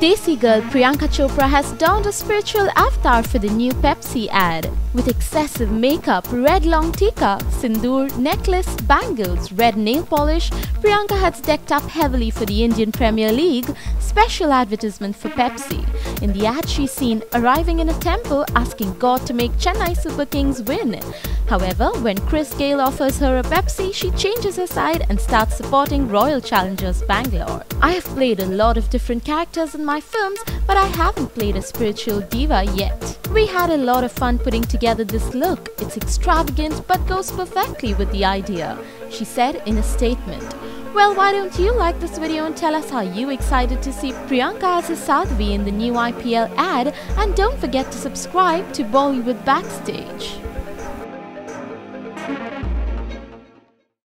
Desi girl Priyanka Chopra has donned a spiritual avatar for the new Pepsi ad. With excessive makeup, red long tika, sindoor, necklace, bangles, red nail polish, Priyanka has decked up heavily for the Indian Premier League special advertisement for Pepsi. In the ad, she's seen arriving in a temple asking God to make Chennai Super Kings win. However, when Chris Gayle offers her a Pepsi, she changes her side and starts supporting Royal Challengers Bangalore. I have played a lot of different characters in my films, but I haven't played a spiritual diva yet. We had a lot of fun putting together this look. It's extravagant but goes perfectly with the idea, she said in a statement. Well, why don't you like this video and tell us how you excited to see Priyanka as a Sadhvi in the new IPL ad and don't forget to subscribe to Bollywood Backstage.